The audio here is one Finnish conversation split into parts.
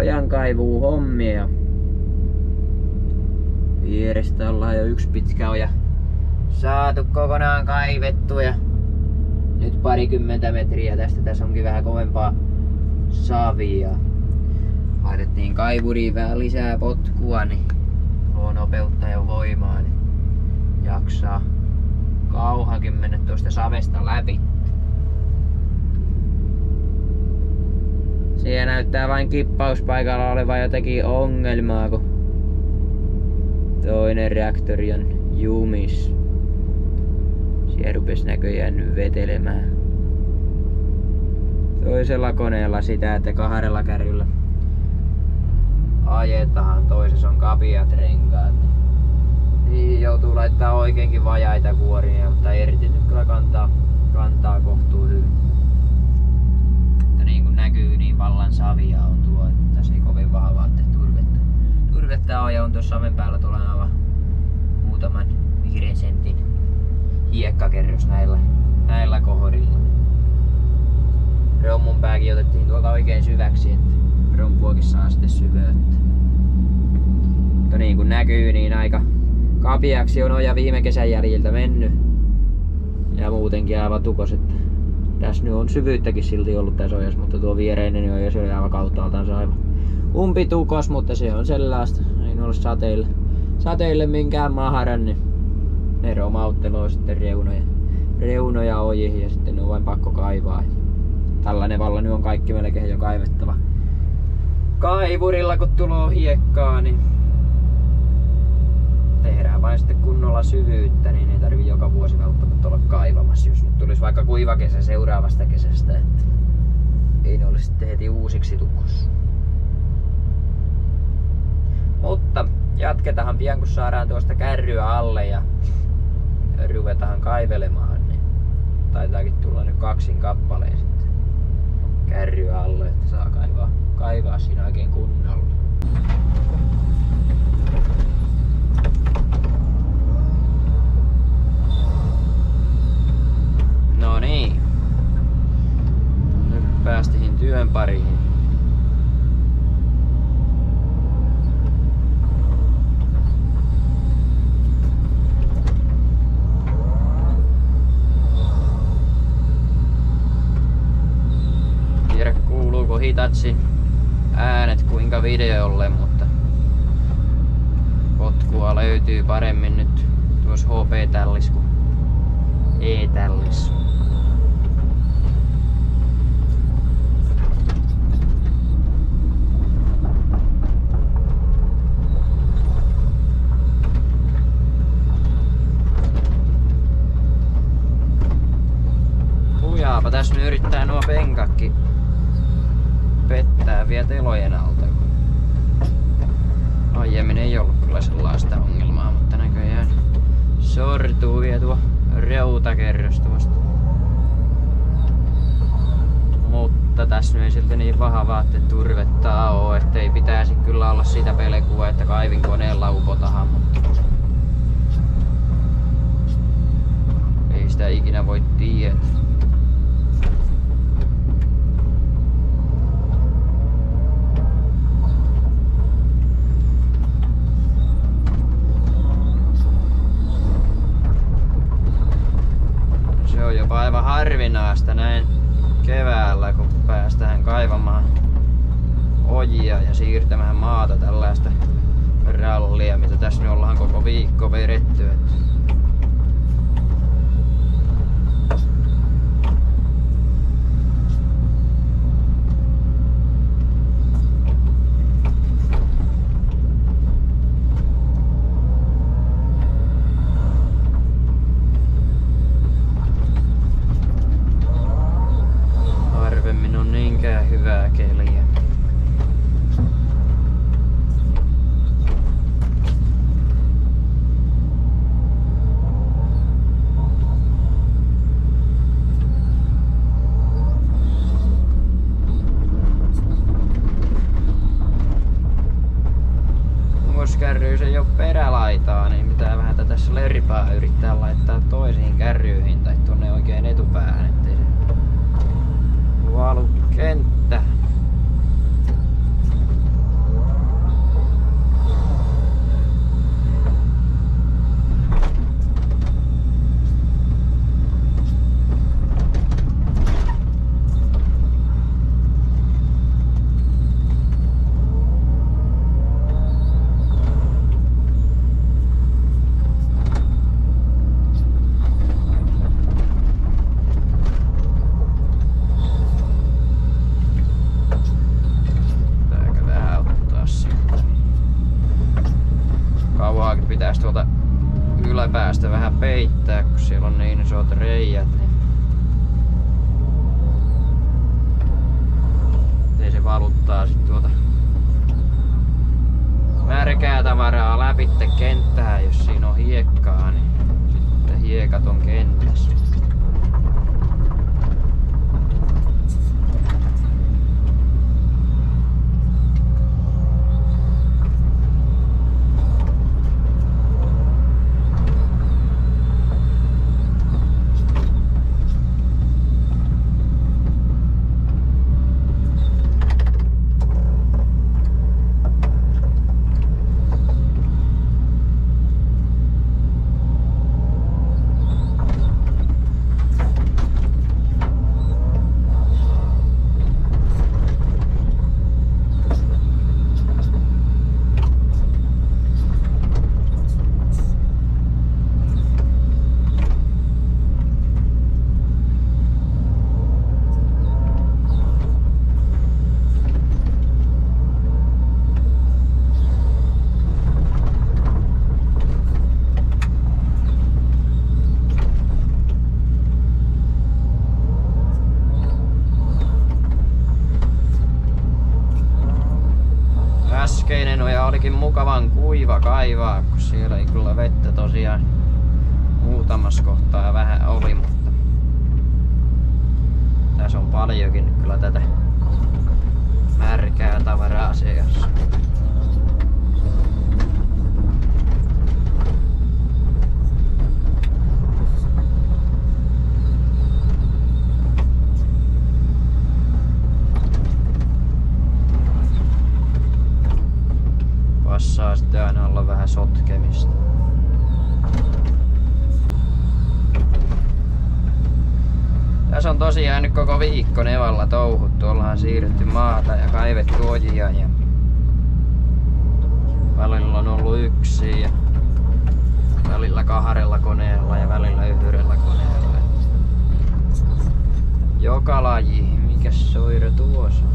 ojankaivu hommia. Vierestä ollaan jo yksi pitkä oja saatu kokonaan kaivettu ja nyt parikymmentä metriä tästä. Tässä onkin vähän kovempaa savia. Laitettiin kaivuriin vähän lisää potkua, niin tuo nopeutta ja voimaa, niin jaksaa kauhankin mennä tuosta savesta läpi. Siellä näyttää vain kippauspaikalla olevan jotakin ongelmaa, kun toinen reaktori on jumis. Siellä rupes näköjään vetelemään. Toisella koneella sitä, että kahdella kärryllä ajetaan. Toisessa on kapiat renkaat. Niin joutuu laittaa oikeinkin vajaita kuoria, mutta nyt kyllä kantaa, kantaa kohtuu hyvin. Mutta niin kuin näkyy, niin vallan savia on tuo. Tässä ei kovin vahvaa turvetta. Turvetta on ja on tuossa samen päällä tuolla aivan muutaman viiden sentin hiekkakerros näillä, näillä kohdilla. Rommun pääkin otettiin tuolta oikein syväksi, että rompuakin saa sitten syvyyttä. Mutta niin kuin näkyy, niin aika kapiaksi on oja viime kesän jäljiltä mennyt. Ja muutenkin aivan tukos, että tässä nyt on syvyyttäkin silti ollut tässä ojassa, mutta tuo viereinen oja se oli aivan kauttaaltaan aivan umpitukos, mutta se on sellaista. Ei ole sateille, sateille minkään maharan, niin ne romautteloo sitten reunoja, reunoja ojiin ja sitten ne on vain pakko kaivaa. Tällainen valla nyt on kaikki melkein jo kaivettava. Kaivurilla kun tulee hiekkaa, niin tehdään vain sitten kunnolla syvyyttä, niin ei tarvi joka vuosi välttämättä olla kaivamassa, jos nyt tulisi vaikka kuiva kesä seuraavasta kesästä, että ei ne olisi sitten heti uusiksi tukossa. Mutta jatketaan pian kun saadaan tuosta kärryä alle ja ruvetaan kaivelemaan, niin taitaakin tulla nyt kaksin kappaleen sitten kärryä alle, että saa kaivaa, kaivaa siinä oikein kunnolla. No niin. Nyt päästiin työn pariin. Tiedä kuuluuko Hitachi äänet kuinka videolle, mutta potkua löytyy paremmin nyt tuossa HP-tällis kuin E-tällis. Hujaapa tässä nyt yrittää nuo penkakki pettää vielä telojen alta. Aiemmin ei ollut kyllä sellaista ongelmaa, mutta näköjään sortuu vielä tuo reutakerros tuosta. Mutta tässä nyt ei silti niin vahvaa, että turvetta oo, ettei pitäisi kyllä olla sitä pelkua, että kaivin koneella upotahan, mutta ei sitä ikinä voi tietää. Se on jopa aivan harvinaista näin keväällä, kun päästään kaivamaan ojia ja siirtämään maata tällaista rallia, mitä tässä nyt ollaan koko viikko vedetty. Harvemmin on niinkään hyvää keliä. Kärryys ei ole perälaitaa, niin pitää vähän tätä slerpaa yrittää laittaa toisiin kärryihin tai tuonne oikein etupäähän, ettei se valu kenttä. on niin isot reijät, niin ei se valuttaa sit tuota märkää tavaraa läpi kenttää, jos siinä on hiekkaa, niin sitten hiekat on kentässä. äskeinen oja olikin mukavan kuiva kaivaa, kun siellä ei kyllä vettä tosiaan muutamassa kohtaa vähän oli, mutta tässä on paljonkin kyllä tätä märkää tavaraa seassa. passaa sitten aina olla vähän sotkemista. Tässä on tosiaan nyt koko viikko Nevalla touhuttu. Ollaan siirretty maata ja kaivettu ojia ja välillä on ollut yksi ja välillä kahdella koneella ja välillä yhdellä koneella. Joka laji, mikä soira tuossa on?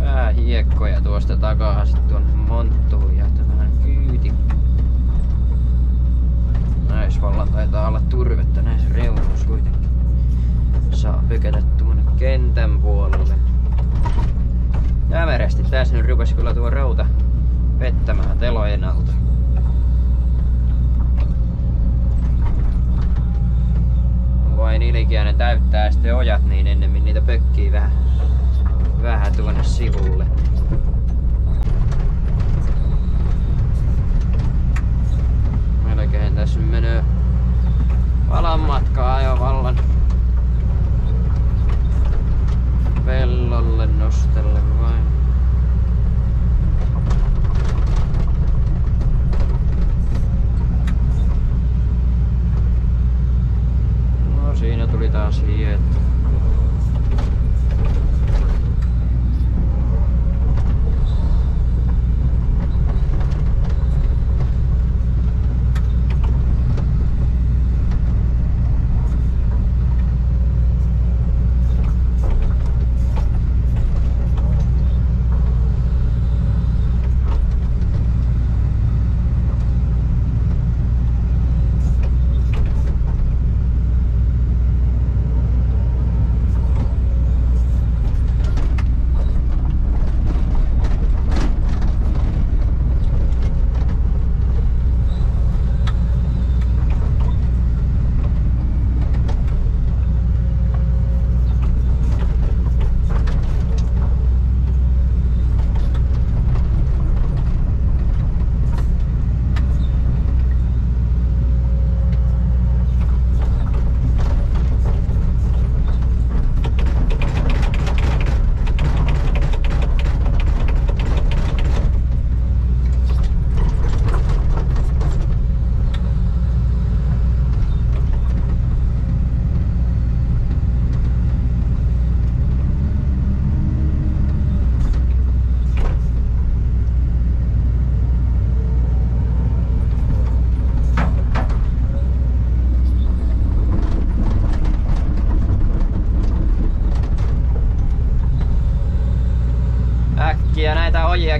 Vähän hiekkoja tuosta takaa sitten tuonne monttuun ja vähän kyyti. Näis vallan taitaa olla turvetta näissä reunuissa kuitenkin. Pykätä tuonne kentän puolelle. Jämerästi tässä nyt rupesi kyllä tuo rauta vettämään telojen alta. Vain ilkiäinen täyttää sitten ojat, niin ennemmin niitä pökkii vähän vähän tuonne sivulle.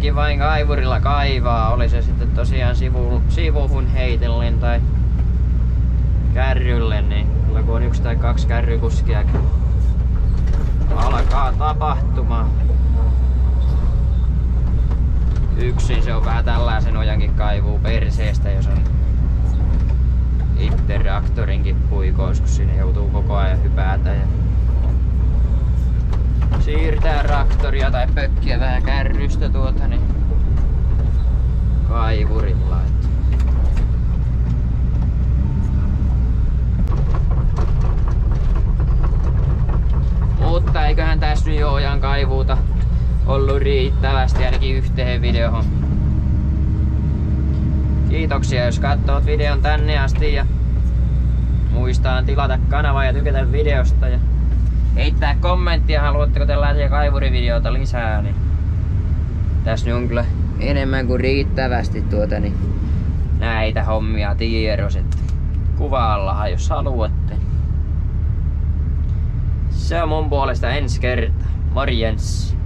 Näitä ojiakin vain kaivurilla kaivaa. Oli se sitten tosiaan sivu, sivuhun heitellen tai kärrylle, niin kyllä kun on yksi tai kaksi kärrykuskia alkaa tapahtumaan. Yksin se on vähän tällaisen ojankin kaivuu perseestä, jos on itse traktorinkin puikois, kun sinne joutuu koko ajan hypätä ja siirtää traktoria tai pökkiä vähän kärrystä tuota, niin kaivurilla. Mutta eiköhän tässä nyt ojan kaivuuta ollut riittävästi ainakin yhteen videoon. Kiitoksia jos katsot videon tänne asti ja muistaa tilata kanava ja tykätä videosta ja heittää kommenttia, haluatteko tällaisia kaivurivideoita lisää, niin tässä nyt on kyllä enemmän kuin riittävästi tuota, niin näitä hommia tiedos, että kuvaallahan jos haluatte. Se on mun puolesta ensi kerta. Morjens!